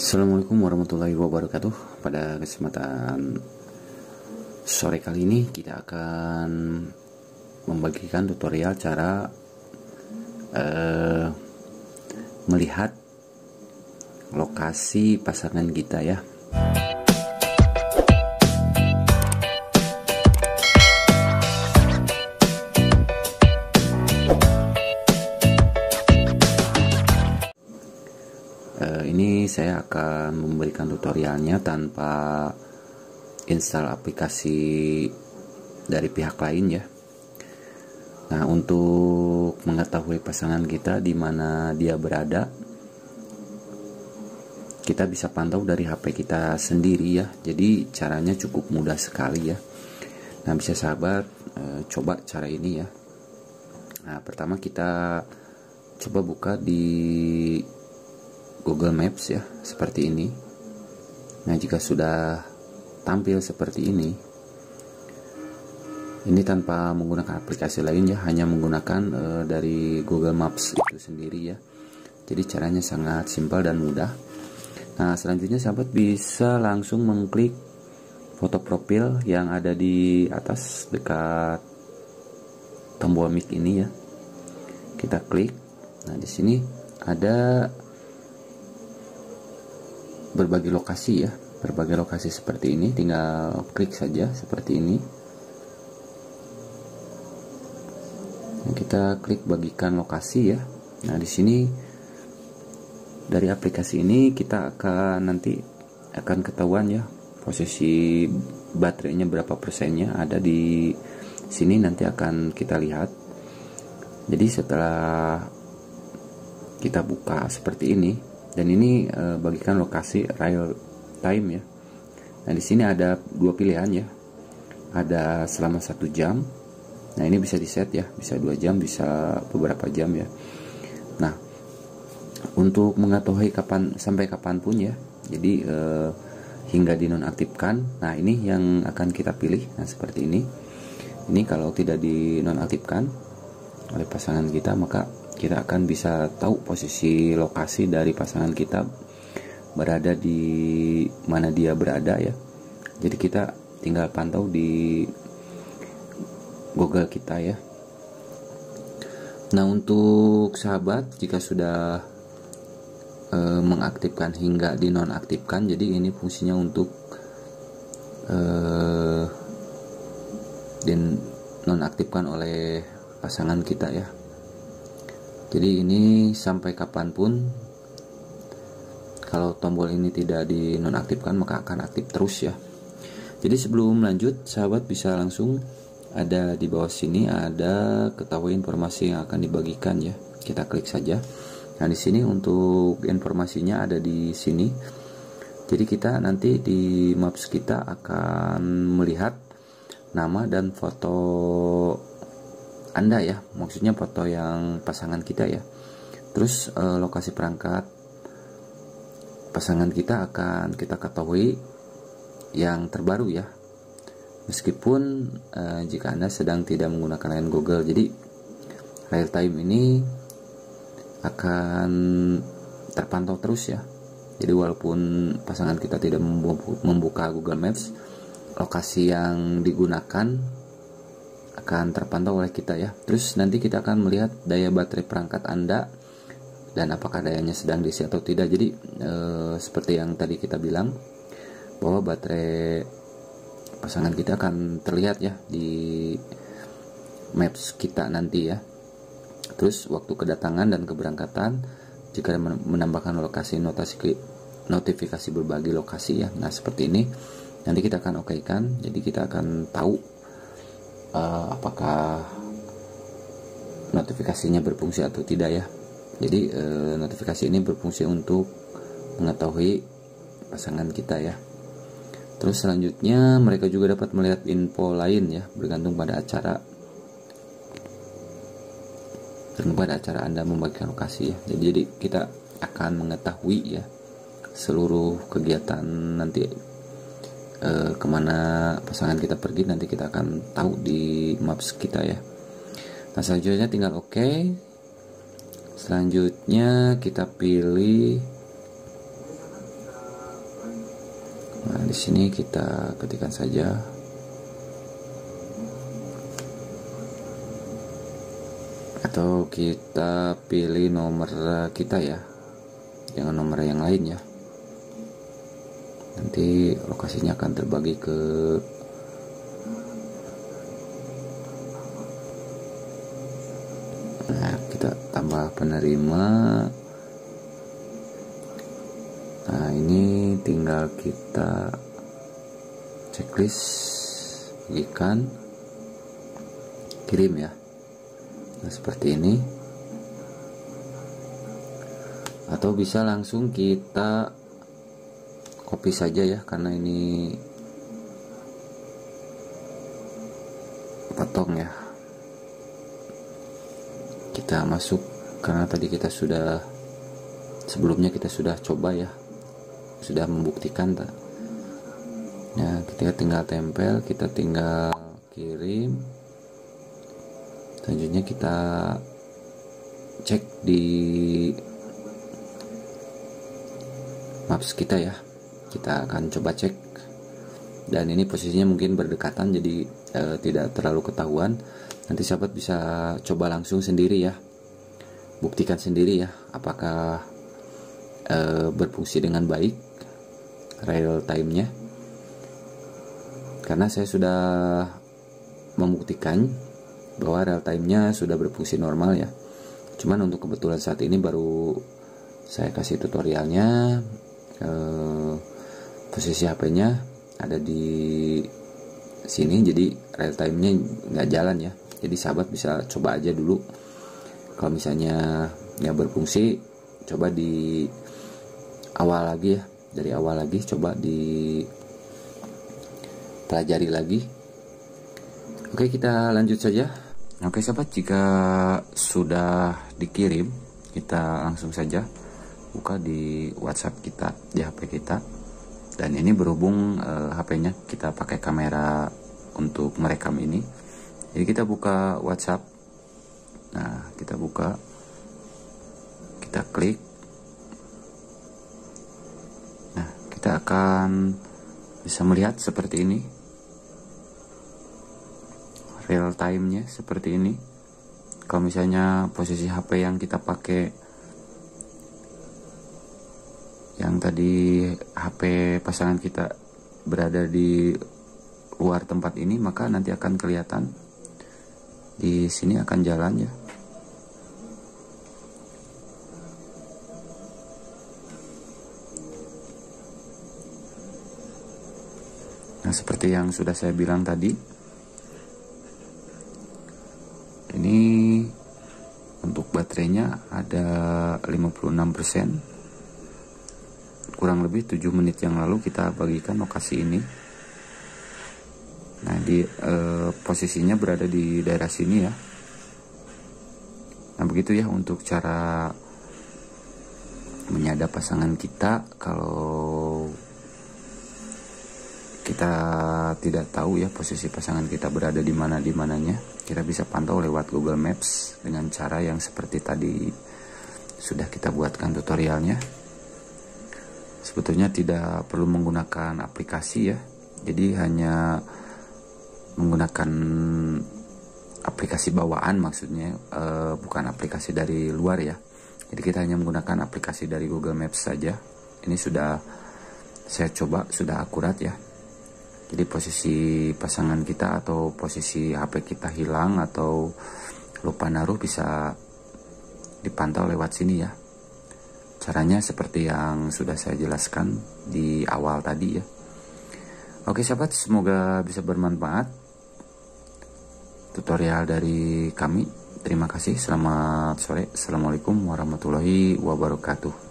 Assalamualaikum warahmatullahi wabarakatuh. Pada kesempatan sore kali ini kita akan membagikan tutorial cara uh, melihat lokasi pasangan kita ya. Saya akan memberikan tutorialnya tanpa install aplikasi dari pihak lain ya. Nah, untuk mengetahui pasangan kita di mana dia berada, kita bisa pantau dari HP kita sendiri ya. Jadi caranya cukup mudah sekali ya. Nah, bisa sahabat e, coba cara ini ya. Nah, pertama kita coba buka di Google Maps ya seperti ini. Nah jika sudah tampil seperti ini ini tanpa menggunakan aplikasi lain ya hanya menggunakan e, dari Google Maps itu sendiri ya. Jadi caranya sangat simpel dan mudah. Nah selanjutnya sahabat bisa langsung mengklik foto profil yang ada di atas dekat tombol mic ini ya. Kita klik. Nah di sini ada berbagai lokasi ya berbagai lokasi seperti ini. Tinggal klik saja seperti ini. Nah, kita klik bagikan lokasi ya. Nah di sini dari aplikasi ini kita akan nanti akan ketahuan ya posisi baterainya berapa persennya ada di sini. Nanti akan kita lihat. Jadi setelah kita buka seperti ini dan ini e, bagikan lokasi real time ya. Nah di sini ada dua pilihan ya. Ada selama satu jam. Nah ini bisa di set ya. Bisa dua jam bisa beberapa jam ya. Nah untuk mengetahui kapan sampai kapan pun ya. Jadi e, hingga dinonaktifkan. Nah ini yang akan kita pilih. Nah seperti ini. Ini kalau tidak dinonaktifkan oleh pasangan kita maka kita akan bisa tahu posisi lokasi dari pasangan kita berada di mana dia berada ya. Jadi kita tinggal pantau di Google kita ya. Nah untuk sahabat jika sudah e, mengaktifkan hingga dinonaktifkan jadi ini fungsinya untuk e, dinonaktifkan oleh pasangan kita ya jadi ini sampai kapan pun kalau tombol ini tidak dinonaktifkan maka akan aktif terus ya. Jadi sebelum lanjut sahabat bisa langsung ada di bawah sini ada ketahui informasi yang akan dibagikan ya. Kita klik saja. Nah di sini untuk informasinya ada di sini. Jadi kita nanti di maps kita akan melihat nama dan foto anda ya maksudnya foto yang pasangan kita ya. Terus e, lokasi perangkat pasangan kita akan kita ketahui yang terbaru ya. Meskipun e, jika anda sedang tidak menggunakan layanan Google jadi real time ini akan terpantau terus ya. Jadi walaupun pasangan kita tidak membuka Google Maps lokasi yang digunakan akan terpantau oleh kita ya. Terus nanti kita akan melihat daya baterai perangkat Anda dan apakah dayanya sedang diisi atau tidak. Jadi e, seperti yang tadi kita bilang bahwa baterai pasangan kita akan terlihat ya di maps kita nanti ya. Terus waktu kedatangan dan keberangkatan jika menambahkan lokasi notasi notifikasi berbagi lokasi ya. Nah, seperti ini nanti kita akan oke kan. Jadi kita akan tahu uh, apakah notifikasinya berfungsi atau tidak ya? Jadi uh, notifikasi ini berfungsi untuk mengetahui pasangan kita ya. Terus selanjutnya mereka juga dapat melihat info lain ya bergantung pada acara. Tergantung pada acara anda membagikan lokasi ya. Jadi, jadi kita akan mengetahui ya seluruh kegiatan nanti uh, ke mana pasangan kita pergi nanti kita akan tahu di maps kita ya. Nah selanjutnya tinggal oke. Okay. selanjutnya kita pilih di sini kita ketikkan saja. Atau kita pilih nomor kita ya. Jangan nomor yang lain ya nanti lokasinya akan terbagi ke nah kita tambah penerima. Nah ini tinggal kita checklist bagikan kirim ya. Nah seperti ini. Atau bisa langsung kita copy saja ya karena ini potong ya. Kita masuk karena tadi kita sudah sebelumnya kita sudah coba ya. Sudah membuktikan tak ya kita tinggal tempel kita tinggal kirim. Selanjutnya kita cek di maps kita ya kita akan coba cek. Dan ini posisinya mungkin berdekatan jadi e, tidak terlalu ketahuan. Nanti sahabat bisa coba langsung sendiri ya. Buktikan sendiri ya apakah e, berfungsi dengan baik real time-nya. Karena saya sudah membuktikan bahwa real time-nya sudah berfungsi normal ya. Cuman untuk kebetulan saat ini baru saya kasih tutorialnya eh, posisi HP-nya ada di sini jadi real time-nya nggak jalan ya. Jadi sahabat bisa coba aja dulu. Kalau misalnya nggak berfungsi coba di awal lagi ya. Dari awal lagi coba di pelajari lagi. Oke kita lanjut saja. Oke sahabat jika sudah dikirim kita langsung saja buka di WhatsApp kita di HP kita dan ini berhubung uh, eh, HP-nya kita pakai kamera untuk merekam ini. Jadi kita buka WhatsApp. Nah kita buka. Kita klik. Nah kita akan bisa melihat seperti ini. Real time-nya seperti ini. Kalau misalnya posisi HP yang kita pakai yang tadi HP pasangan kita berada di luar tempat ini maka nanti akan kelihatan di sini akan jalan ya. Nah seperti yang sudah saya bilang tadi ini untuk baterainya ada 56% kurang lebih 7 menit yang lalu kita bagikan lokasi ini. Nah di e, posisinya berada di daerah sini ya. Nah begitu ya untuk cara menyadap pasangan kita. Kalau kita tidak tahu ya posisi pasangan kita berada di mana di mananya kita bisa pantau lewat Google Maps dengan cara yang seperti tadi sudah kita buatkan tutorialnya sebetulnya tidak perlu menggunakan aplikasi ya. Jadi hanya menggunakan aplikasi bawaan maksudnya e, bukan aplikasi dari luar ya. Jadi kita hanya menggunakan aplikasi dari Google Maps saja. Ini sudah saya coba sudah akurat ya. Jadi posisi pasangan kita atau posisi HP kita hilang atau lupa naruh bisa dipantau lewat sini ya Caranya seperti yang sudah saya jelaskan di awal tadi ya. Oke sahabat, semoga bisa bermanfaat tutorial dari kami. Terima kasih, selamat sore. Assalamualaikum warahmatullahi wabarakatuh.